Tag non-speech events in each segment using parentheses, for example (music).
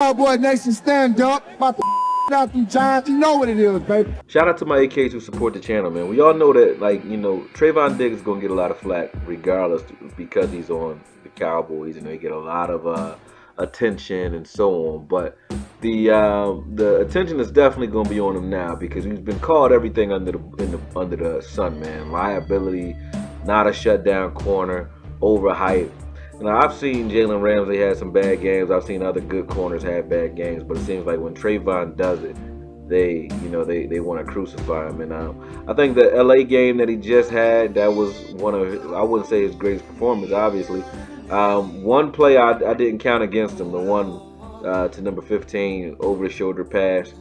Cowboy Nation, stand up. About to (laughs) out them Giants. You know what it is, baby. Shout out to my AKs who support the channel, man. We all know that, like, you know, Trevon Diggs is going to get a lot of flack regardless because he's on the Cowboys. and they get a lot of uh, attention and so on. But the um, the attention is definitely going to be on him now because he's been called everything under the, the under the sun, man. Liability, not a shutdown corner, overhyped. Now I've seen Jalen Ramsey have some bad games. I've seen other good corners have bad games, but it seems like when Trevon does it, they you know they they want to crucify him. And um, I think the LA game that he just had that was one of I wouldn't say his greatest performance, obviously. Um, one play I, I didn't count against him, the one uh, to number 15 over the shoulder pass.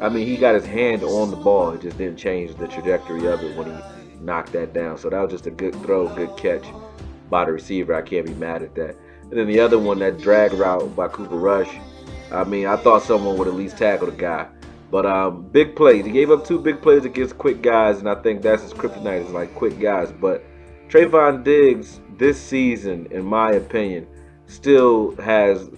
I mean, he got his hand on the ball. It just didn't change the trajectory of it when he knocked that down. So that was just a good throw, good catch by the receiver. I can't be mad at that. And then the other one, that drag route by Cooper Rush. I mean, I thought someone would at least tackle the guy. But um, big plays. He gave up two big plays against quick guys, and I think that's his kryptonite is like quick guys. But Trevon Diggs this season, in my opinion, still has,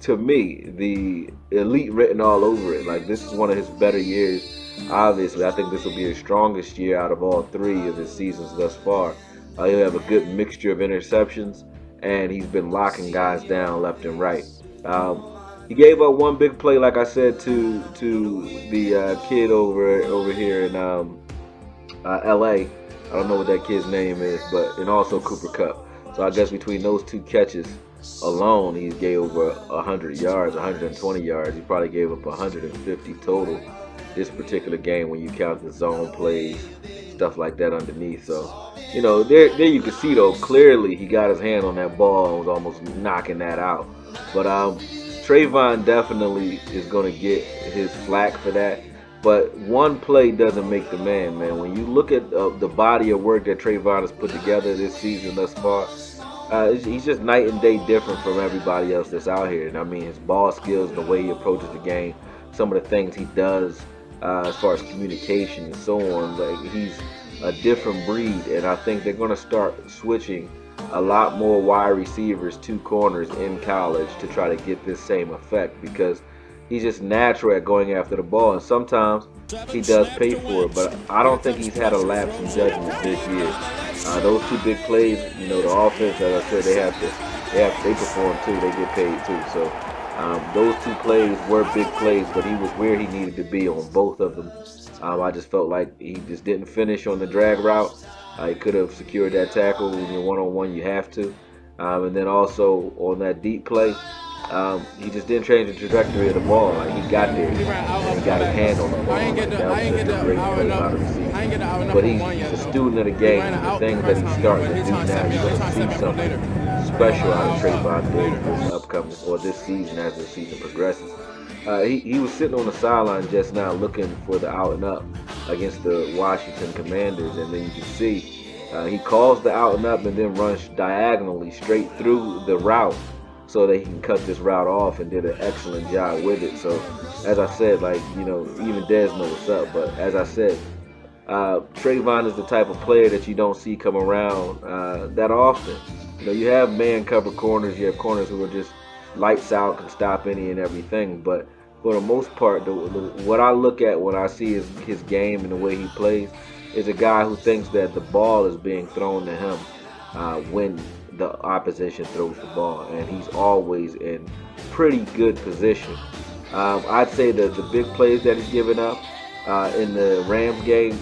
to me, the elite written all over it. Like this is one of his better years. Obviously, I think this will be his strongest year out of all three of his seasons thus far. Uh, he'll have a good mixture of interceptions, and he's been locking guys down left and right. Um, he gave up one big play, like I said, to to the uh, kid over over here in um, uh, L.A. I don't know what that kid's name is, but and also Cooper Kupp. So I guess between those two catches alone, he gave over 100 yards, 120 yards. He probably gave up 150 total this particular game when you count the zone plays, stuff like that underneath. So, you know, there, there you can see though clearly he got his hand on that ball and was almost knocking that out. But um, Trevon definitely is going to get his flack for that. But one play doesn't make the man, man. When you look at uh, the body of work that Trevon has put together this season thus far, uh, he's just night and day different from everybody else that's out here. And I mean, his ball skills, the way he approaches the game, some of the things he does uh, as far as communication and so on. Like he's a different breed, and I think they're going to start switching a lot more wide receivers to corners in college to try to get this same effect because he's just natural at going after the ball, and sometimes he does pay for it. But I don't think he's had a lapse in judgment this year. Uh, those two big plays, you know, the offense, as I said, they have to, they have, they perform too. They get paid too. So um, those two plays were big plays, but he was where he needed to be on both of them. Um, I just felt like he just didn't finish on the drag route. Uh, he could have secured that tackle when you're one-on-one. You have to, um, and then also on that deep play, um, he just didn't change the trajectory of the ball. Like he got there, he got his hand on the ball. That was just a great play by the receiver. But he's, he's a student of the game. The things that he's starting to do now, he's going to see something special out of Trevon Diggs this upcoming or this season as the season progresses. Uh, he, he was sitting on the sideline just now looking for the out and up against the Washington Commanders, and then you can see uh, he calls the out and up and then runs diagonally straight through the route so that he can cut this route off and did an excellent job with it. So, as I said, like, you know, even Dez knows what's up, but as I said, uh, Trevon is the type of player that you don't see come around uh, that often. You know, you have man cover corners, you have corners who are just lights out, can stop any and everything, but for the most part, the, the, what I look at when I see his, his game and the way he plays is a guy who thinks that the ball is being thrown to him uh, when the opposition throws the ball, and he's always in pretty good position. Um, I'd say that the big plays that he's given up uh, in the Rams game,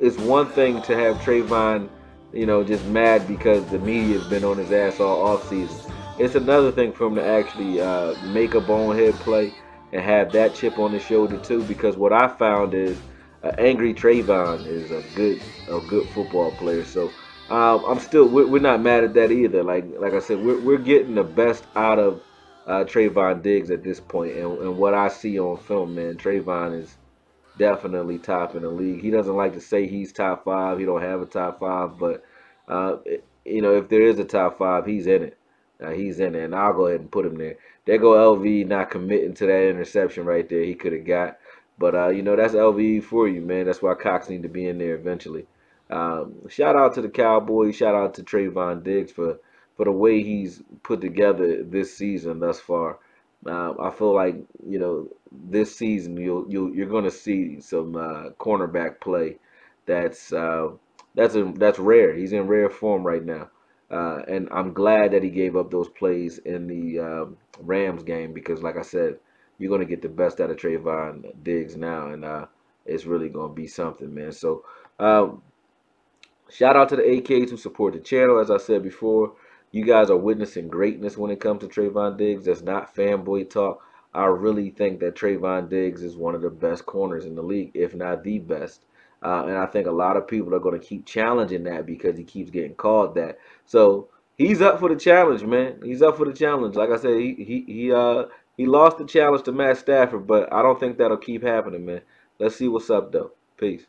it's one thing to have Trevon, you know, just mad because the media's been on his ass all off season. It's another thing for him to actually uh, make a bonehead play and have that chip on his shoulder too. Because what I found is, uh, angry Trevon is a good, a good football player. So um, I'm still we're, we're, not mad at that either. Like like I said, we're we're getting the best out of uh, Trevon Diggs at this point, and, and what I see on film, man, Trevon is definitely top in the league. He doesn't like to say he's top five. He don't have a top five, but uh, you know if there is a top five, he's in it. Uh, he's in it, and I'll go ahead and put him there. There go LV not committing to that interception right there. He could have got, but uh, you know that's LV for you, man. That's why Cox need to be in there eventually. Um, shout out to the Cowboys. Shout out to Trevon Diggs for for the way he's put together this season thus far. Um, I feel like you know this season you'll you you're going to see some uh, cornerback play that's uh, that's a, that's rare. He's in rare form right now, uh, and I'm glad that he gave up those plays in the um, Rams game because, like I said, you're going to get the best out of Trevon Diggs now, and uh, it's really going to be something, man. So. Um, shout out to the AKs who support the channel. As I said before, you guys are witnessing greatness when it comes to Trevon Diggs. That's not fanboy talk. I really think that Trevon Diggs is one of the best corners in the league, if not the best. Uh, and I think a lot of people are going to keep challenging that because he keeps getting called that. So he's up for the challenge, man. He's up for the challenge. Like I said, he he he uh he lost the challenge to Matt Stafford, but I don't think that'll keep happening, man. Let's see what's up though. Peace.